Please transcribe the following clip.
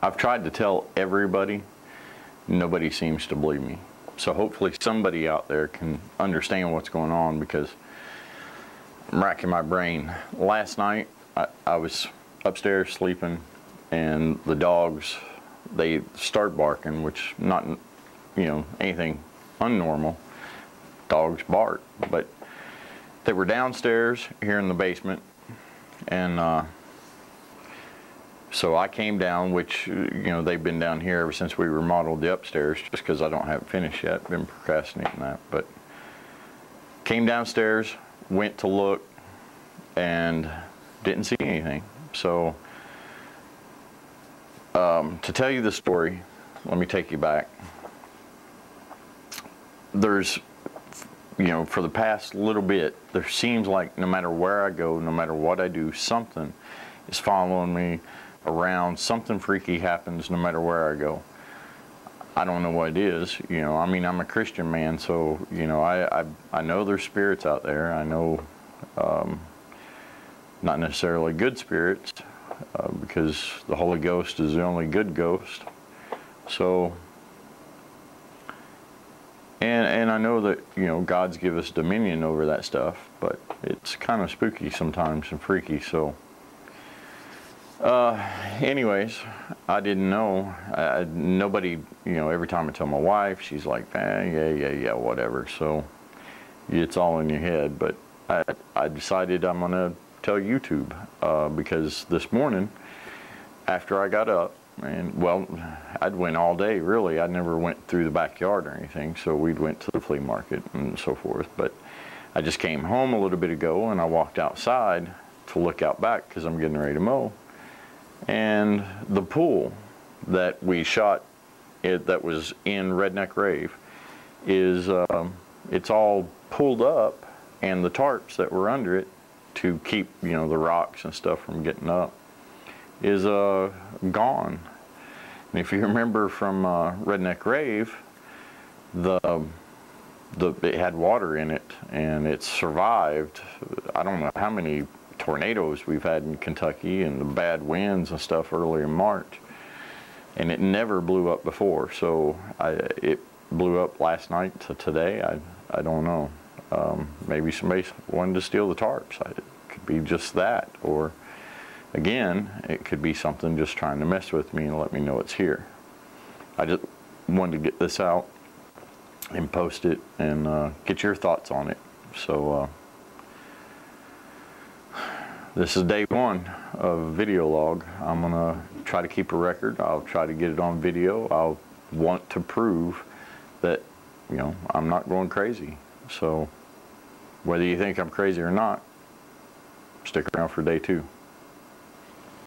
I've tried to tell everybody, nobody seems to believe me. So hopefully somebody out there can understand what's going on because I'm racking my brain. Last night I, I was upstairs sleeping and the dogs, they start barking, which not, you know, anything unnormal. Dogs bark, but they were downstairs here in the basement and uh, so I came down, which, you know, they've been down here ever since we remodeled the upstairs, just because I don't have it finished yet. Been procrastinating that. But came downstairs, went to look, and didn't see anything. So um, to tell you the story, let me take you back. There's, you know, for the past little bit, there seems like no matter where I go, no matter what I do, something is following me around, something freaky happens no matter where I go. I don't know what it is, you know. I mean, I'm a Christian man, so you know, I I, I know there's spirits out there. I know, um, not necessarily good spirits, uh, because the Holy Ghost is the only good ghost. So, and and I know that you know God's give us dominion over that stuff, but it's kind of spooky sometimes and freaky. So. Uh, anyways, I didn't know. I, nobody, you know, every time I tell my wife, she's like, eh, yeah, yeah, yeah, whatever. So it's all in your head. But I, I decided I'm going to tell YouTube uh, because this morning, after I got up, and well, I'd went all day really. I never went through the backyard or anything, so we'd went to the flea market and so forth. But I just came home a little bit ago and I walked outside to look out back because I'm getting ready to mow and the pool that we shot it that was in Redneck Rave is um, it's all pulled up and the tarps that were under it to keep you know the rocks and stuff from getting up is uh, gone. And if you remember from uh, Redneck Rave, the the it had water in it and it survived. I don't know how many tornadoes we've had in Kentucky and the bad winds and stuff early in March. And it never blew up before. So I, it blew up last night to today. I, I don't know. Um, maybe somebody wanted to steal the tarps. it could be just that. Or again, it could be something just trying to mess with me and let me know it's here. I just wanted to get this out and post it and uh, get your thoughts on it. So uh, this is day one of video log. I'm gonna try to keep a record. I'll try to get it on video. I'll want to prove that, you know, I'm not going crazy. So whether you think I'm crazy or not, stick around for day two.